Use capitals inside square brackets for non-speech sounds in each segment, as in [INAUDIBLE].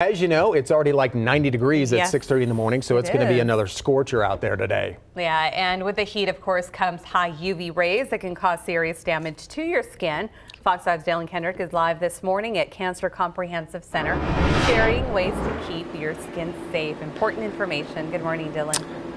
As you know, it's already like 90 degrees at Yes, 6:30 in the morning, so it it's going to be another scorcher out there today. Yeah, and with the heat, of course, comes high UV rays that can cause serious damage to your skin. Fox 5's Dylan Kendrick is live this morning at Cancer Comprehensive Center, sharing ways to keep your skin safe. Important information. Good morning, Dylan.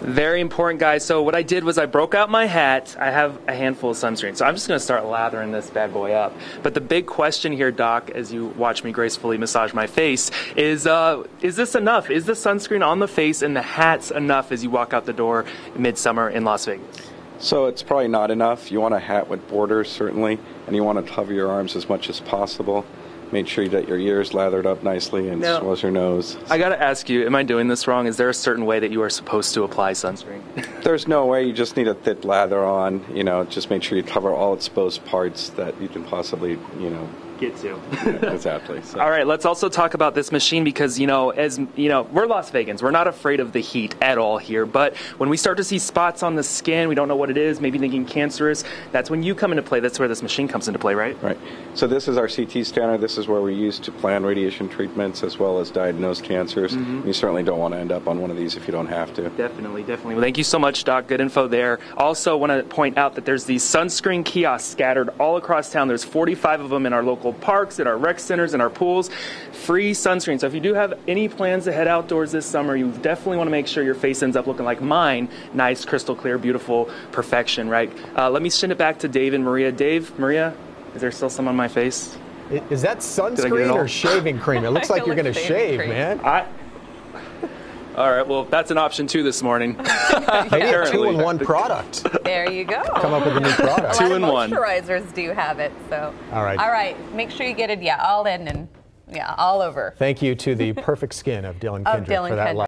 Very important, guys. So what I did was I broke out my hat. I have a handful of sunscreen, so I'm just going to start lathering this bad boy up. But the big question here, Doc, as you watch me gracefully massage my face, is uh, is this enough? Is the sunscreen on the face and the hats enough as you walk out the door midsummer in Las Vegas? So it's probably not enough. You want a hat with borders, certainly, and you want to cover your arms as much as possible. Make sure that your ears lathered up nicely and Now- as well as your nose. I got to ask you, am I doing this wrong? Is there a certain way that you are supposed to apply sunscreen? [LAUGHS] There's no way. You just need a thick lather on. You know, just make sure you cover all exposed parts that you can possibly, you know, Get to. [LAUGHS] exactly. So. All right, let's also talk about this machine because you know, as you know, we're Las Vegans. We're not afraid of the heat at all here. But when we start to see spots on the skin, we don't know what it is. Maybe thinking cancerous. That's when you come into play. That's where this machine comes into play, right? Right. So this is our CT scanner. This is where we use to plan radiation treatments as well as diagnose cancers. Mm-hmm. You certainly don't want to end up on one of these if you don't have to. Definitely, definitely. Well, thank you so much, Doc. Good info there. Also, want to point out that there's these sunscreen kiosks scattered all across town. There's 45 of them in our local parks, at our rec centers, and our pools. Free sunscreen. So if you do have any plans to head outdoors this summer, you definitely want to make sure your face ends up looking like mine. Nice, crystal clear, beautiful, perfection, right? Uh, let me send it back to Dave and Maria. Dave, Maria, is there still some on my face? Is that I get it sunscreen all? or shaving cream? It looks [LAUGHS] like you're going to shave, cream. man. I. All right. Well, that's an option too this morning. [LAUGHS] Maybe a two-in-one product. There you go. Come up with a new [LAUGHS] product. two lot in of one. moisturizers do have it. So. All right. All right. Make sure you get it. Yeah, all in and yeah, all over. Thank you to the perfect skin of Dylan Of Kendrick Dylan for that. Kendrick.